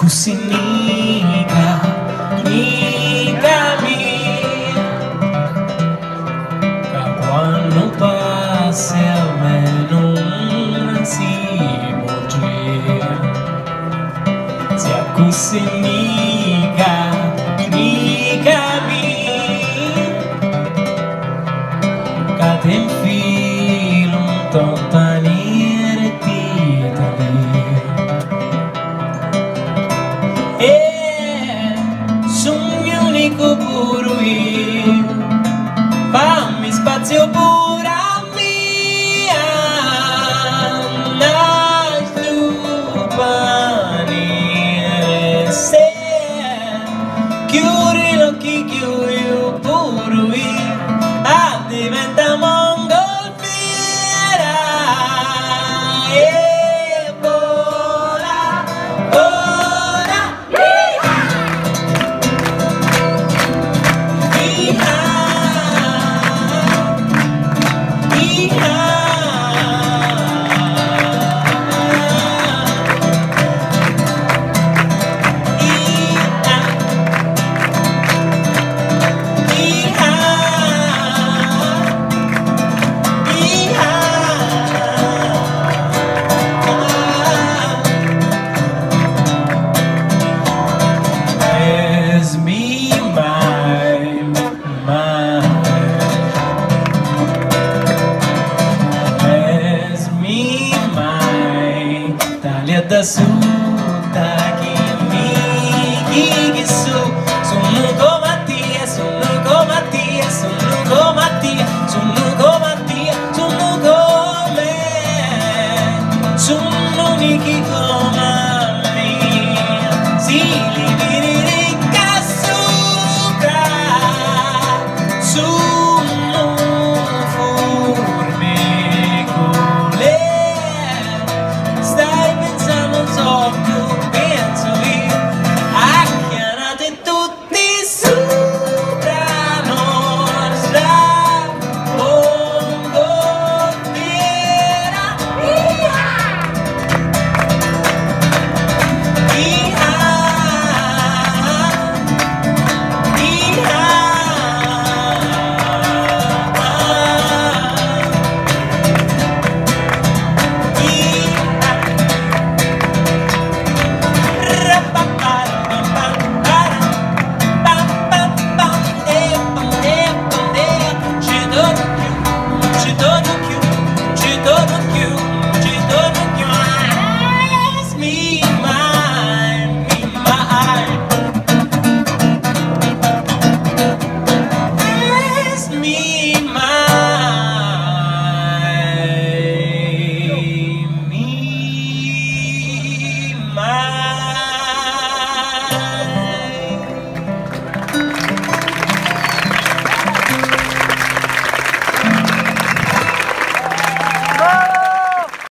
Se akusinika Nikami Kakwano pase Menung si motri Se akusinika Nikami Katem film Tontanire mondo purui fammi spazio pure a mia nastupan se chiudi l'occhio Talhada suta